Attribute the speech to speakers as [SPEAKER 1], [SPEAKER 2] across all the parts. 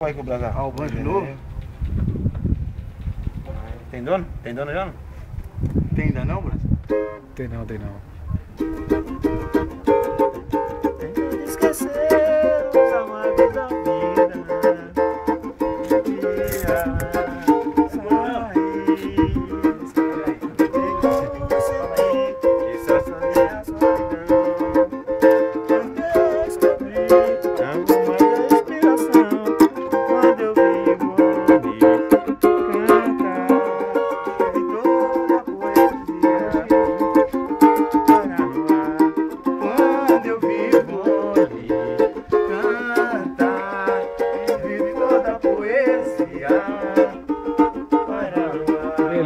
[SPEAKER 1] Vai com o Brasil.
[SPEAKER 2] Ah, o banjo novo?
[SPEAKER 1] Tem dono? Tem dono já? não?
[SPEAKER 2] Tem ainda não, Brasil?
[SPEAKER 3] Tem não, tem não.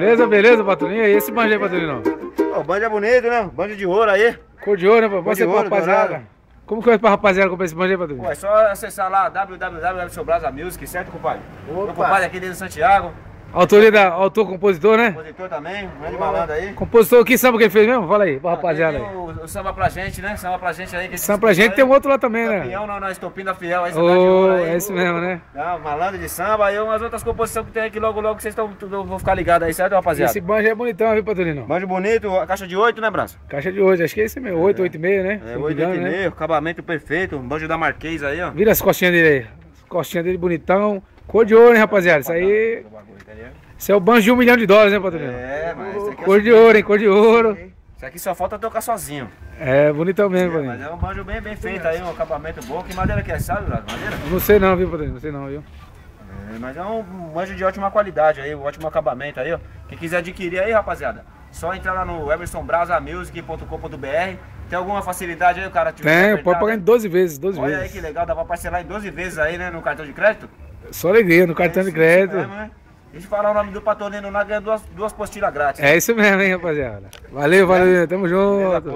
[SPEAKER 3] Beleza, beleza, patrulhinha. E esse banjo aí, patrulhinho?
[SPEAKER 1] O banjo é bonito, né? Banjo de ouro aí.
[SPEAKER 3] Cor de ouro, né?
[SPEAKER 1] Cor de
[SPEAKER 3] ser pra
[SPEAKER 1] ouro,
[SPEAKER 3] rapaziada.
[SPEAKER 1] dourado.
[SPEAKER 3] Como que faz pra rapaziada comprar esse banjo aí,
[SPEAKER 1] é só acessar lá www.sobrasa.music, certo, compadre? Meu compadre aqui dentro de Santiago,
[SPEAKER 3] Autoria da autor, compositor, né?
[SPEAKER 1] compositor também, um grande malandro aí.
[SPEAKER 3] Compositor, que samba que ele fez mesmo? Fala aí,
[SPEAKER 1] Ah,
[SPEAKER 3] rapaziada
[SPEAKER 1] tem
[SPEAKER 3] aí.
[SPEAKER 1] O, o samba pra gente, né? Samba pra gente aí. Que
[SPEAKER 3] Samba pra gente tem um outro lá também, né?
[SPEAKER 1] Campeão na, na estopim da Fiel, aí, cidade de ouro aí.
[SPEAKER 3] é isso mesmo, né?
[SPEAKER 1] Não, malandro de samba e umas outras composições que tem aí que logo logo vocês estão vão ficar ligados aí, certo, rapaziada?
[SPEAKER 3] Esse banjo é bonitão, viu, patrulhinho?
[SPEAKER 1] Banjo bonito, a caixa de 8, né, braço?
[SPEAKER 3] Caixa de hoje, acho que é esse mesmo, 8, 8 e meio, né?
[SPEAKER 1] É,
[SPEAKER 3] Se não
[SPEAKER 1] 8,
[SPEAKER 3] me
[SPEAKER 1] 8
[SPEAKER 3] engano,
[SPEAKER 1] e
[SPEAKER 3] né?
[SPEAKER 1] meio, acabamento perfeito, um banjo da Marquês aí, ó.
[SPEAKER 3] Vira as costinhas dele aí. As costinhas dele bonitão. Cor de ouro, hein, rapaziada? Isso aí. Isso é o banjo de um milhão de dólares, né, patrulhinho?
[SPEAKER 1] É, mas aqui é
[SPEAKER 3] Cor de ouro, hein? Cor de ouro.
[SPEAKER 1] Isso aqui só falta tocar sozinho.
[SPEAKER 3] É, bonitão mesmo,
[SPEAKER 1] Mas
[SPEAKER 3] patrulhinho.
[SPEAKER 1] é um banjo bem, bem feito aí, um acabamento bom. Que madeira que é, sabe, Braço? Madeira?
[SPEAKER 3] Não sei não, viu, patrulhinho? Não sei não, viu?
[SPEAKER 1] É, mas é um banjo de ótima qualidade aí, um ótimo acabamento aí, ó. Quem quiser adquirir aí, rapaziada, só entrar lá no emersonbrasamusic.com.br. Tem alguma facilidade aí, o cara
[SPEAKER 3] Tem, pode pagar em
[SPEAKER 1] né?
[SPEAKER 3] 12 vezes, 12
[SPEAKER 1] Olha aí
[SPEAKER 3] vezes.
[SPEAKER 1] que legal, dá pra parcelar em 12 vezes aí, né, no cartão de crédito.
[SPEAKER 3] Só alegria, no cartão
[SPEAKER 1] É
[SPEAKER 3] de crédito.
[SPEAKER 1] mesmo, né? A gente falar o nome do patroneiro lá, ganha duas, duas postilhas grátis.
[SPEAKER 3] É isso mesmo, hein, rapaziada. Valeu, valeu, tamo
[SPEAKER 1] Beleza
[SPEAKER 3] junto.